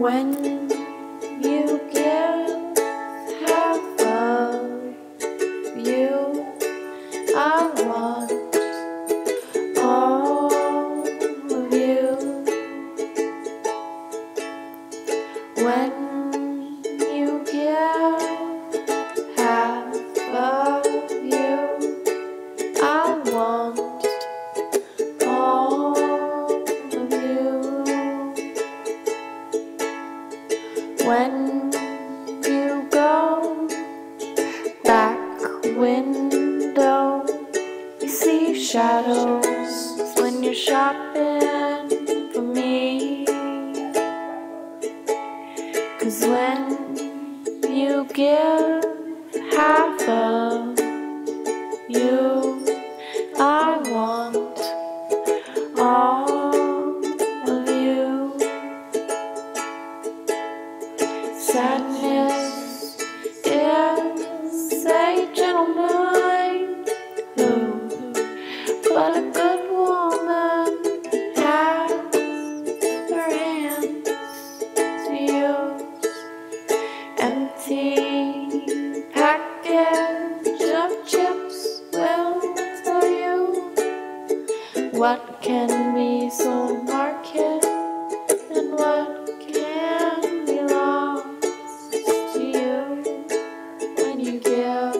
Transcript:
When you give half of you, I want all of you. When When you go back window, you see shadows when you're shopping for me. Cause when you give Sadness. Who, but a good woman has her hands. Empty package of chips will tell you what can you. give